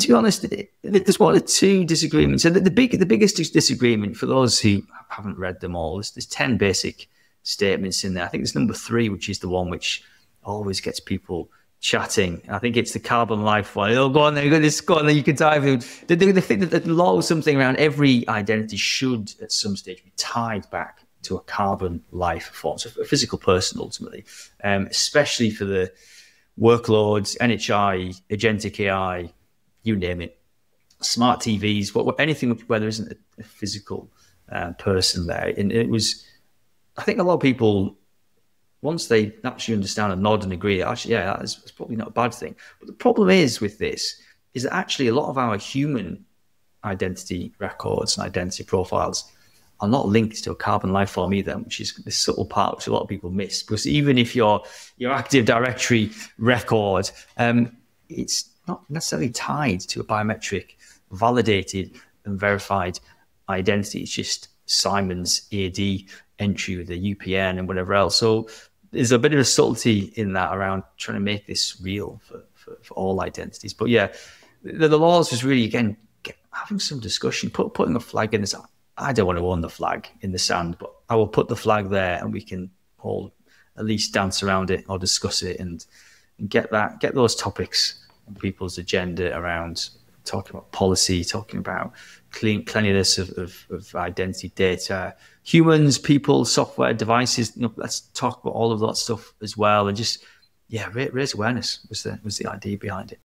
to be honest, there's one or two disagreements. So the, the big, the biggest disagreement for those who haven't read them all, there's, there's ten basic statements in there. I think there's number three, which is the one which always gets people chatting. I think it's the carbon life one. Oh, go on there, go, go on there, you can dive in. The, the, the thing that the law is something around every identity should at some stage be tied back to a carbon life form, so a physical person ultimately, um, especially for the workloads, NHI, agentic AI, you name it, smart TVs, what, what anything where there isn't a, a physical uh, person there. And it was, I think a lot of people, once they actually understand and nod and agree, actually, yeah, that's, that's probably not a bad thing. But the problem is with this is that actually a lot of our human identity records and identity profiles are not linked to a carbon life form either, which is the subtle part which a lot of people miss. Because even if your your Active Directory record, um, it's not necessarily tied to a biometric, validated and verified identity. It's just Simon's AD entry with the UPN and whatever else. So there's a bit of a subtlety in that around trying to make this real for, for, for all identities. But yeah, the, the laws was really again get, having some discussion, put, putting a flag in this. I don't want to own the flag in the sand, but I will put the flag there and we can all at least dance around it or discuss it and, and get that get those topics people's agenda around talking about policy, talking about clean, cleanliness of, of, of, identity data, humans, people, software, devices. You know, let's talk about all of that stuff as well, and just yeah, raise awareness was the was the idea behind it.